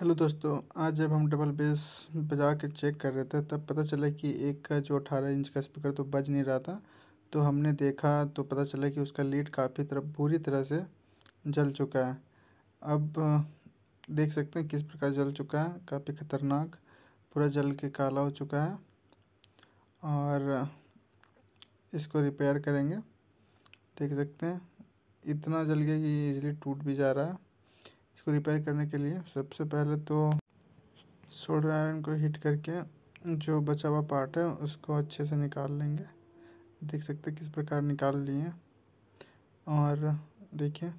Hello दोस्तों, आज जब हम डबल बेस बजा के चेक कर रहे थे, तब पता चला कि एक का जो अठारह इंच का स्पीकर तो बज नहीं रहा था। तो हमने देखा तो पता चला कि उसका लीड काफ़ी तरह, बुरी तरह से जल चुका है। अब देख सकते हैं किस प्रकार जल चुका है। काफ़ी ख़तरनाक, पूरा जल के काला हो चुका है। और इसको रिपेयर करेंगे। देख सकते हैं, इतना जल गया कि इजीली टूट भी जा रहा है। इसको रिपेयर करने के लिए। सबसे पहले तो सोल्डर आयरन को हीट करके जो बचा हुआ पार्ट है, उसको अच्छे से निकाल लेंगे। देख सकते किस प्रकार निकाल लिए और देखिए,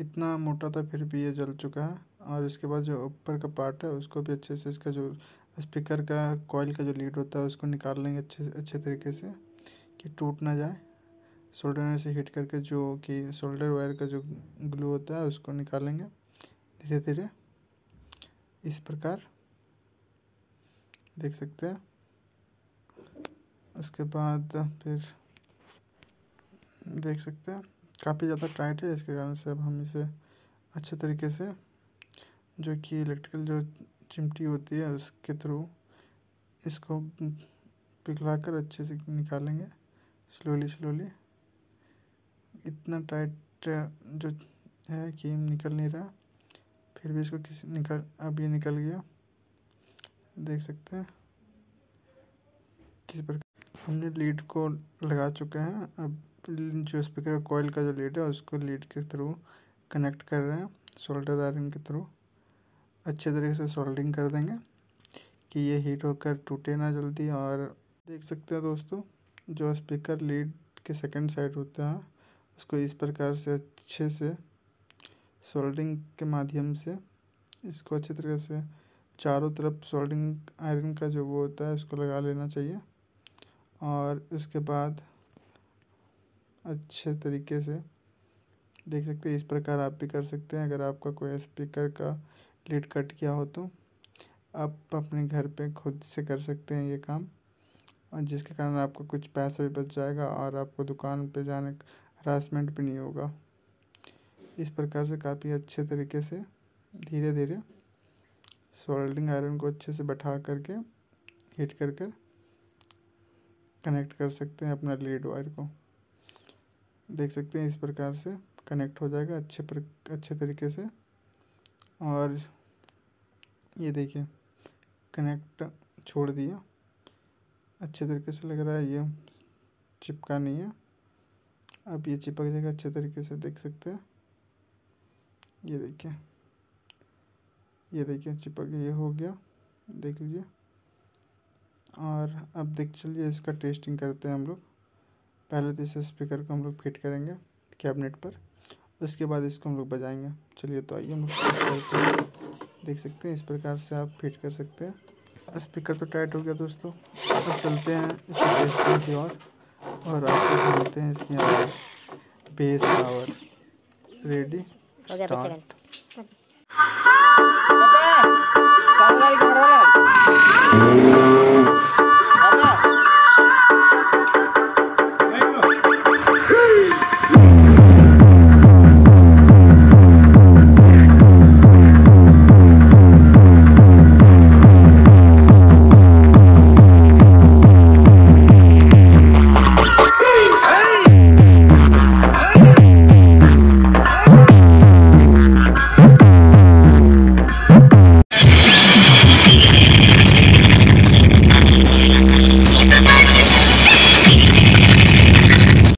इतना मोटा था फिर भी ये जल चुका है। और इसके बाद जो ऊपर का पार्ट है, उसको भी अच्छे से इसका जो स्पीकर का कॉइल का जो लीड होता है, उसको निकाल लेंगे अच्छे अच्छे तरीके से, कि टूट ना जाए। सोल्डर से हीट करके जो कि सोल्डर वायर का जो ग्लू होता है, उसको निकालेंगे धीरे धीरे इस प्रकार देख सकते हैं। उसके बाद फिर देख सकते हैं। काफ़ी ज़्यादा टाइट है, इसके कारण से अब हम इसे अच्छे तरीके से जो कि इलेक्ट्रिकल जो चिमटी होती है, उसके थ्रू इसको पिघलाकर अच्छे से निकालेंगे। स्लोली स्लोली इतना टाइट जो है कि निकल नहीं रहा। फिर भी इसको किसी निकल, अब ये निकल गया। देख सकते हैं। किस प्रकार हमने लीड को लगा चुके हैं। अब जो स्पीकर कॉइल का जो लीड है, उसको लीड के थ्रू कनेक्ट कर रहे हैं सोल्डर आयरन के थ्रू अच्छे तरीके से सोल्डिंग कर देंगे कि ये हीट होकर टूटे ना जल्दी। और देख सकते हैं दोस्तों, जो स्पीकर लीड के सेकंड साइड होता है इसको इस प्रकार से अच्छे से सोल्डिंग के माध्यम से, इसको अच्छी तरीके से चारों तरफ़ सोल्डिंग आयरन का जो वो होता है, उसको लगा लेना चाहिए। और उसके बाद अच्छे तरीके से देख सकते हैं, इस प्रकार आप भी कर सकते हैं। अगर आपका कोई स्पीकर का लीड कट किया हो तो आप अपने घर पे खुद से कर सकते हैं ये काम। और जिसके कारण आपको कुछ पैसा भी बच जाएगा और आपको दुकान पे जाने हरासमेंट भी नहीं होगा। इस प्रकार से काफ़ी अच्छे तरीके से धीरे धीरे सोल्डिंग आयरन को अच्छे से बैठा करके, हीट कर कर कनेक्ट कर सकते हैं अपना लीड वायर को। देख सकते हैं इस प्रकार से कनेक्ट हो जाएगा अच्छे पर, अच्छे तरीके से। और ये देखिए, कनेक्ट छोड़ दिया। अच्छे तरीके से लग रहा है, ये चिपका नहीं है। अब ये चिपक जाएगा, अच्छे तरीके से देख सकते हैं। ये देखिए ये देखिए, चिपक ये हो गया, देख लीजिए। और अब देख, चलिए इसका टेस्टिंग करते हैं हम लोग। पहले तो इस स्पीकर को हम लोग फिट करेंगे कैबिनेट पर, उसके बाद इसको हम लोग बजाएँगे। चलिए तो आइए हम लोग देख सकते हैं, इस प्रकार से आप फिट कर सकते हैं। स्पीकर तो टाइट हो गया दोस्तों। अब चलते हैं इसकी टेस्टिंग की और और आपको सुनते हैं इसकी आवाज़ बेस पावर रेडी स्टार्ट